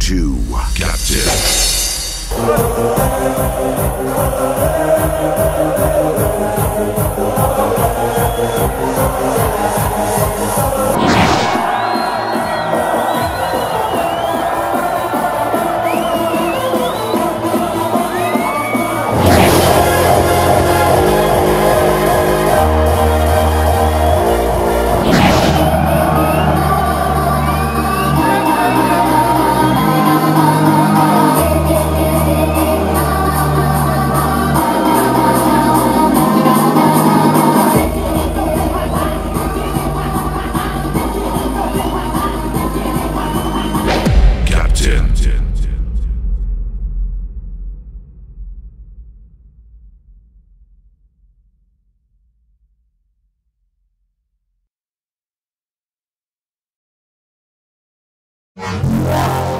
to Captain. Wow.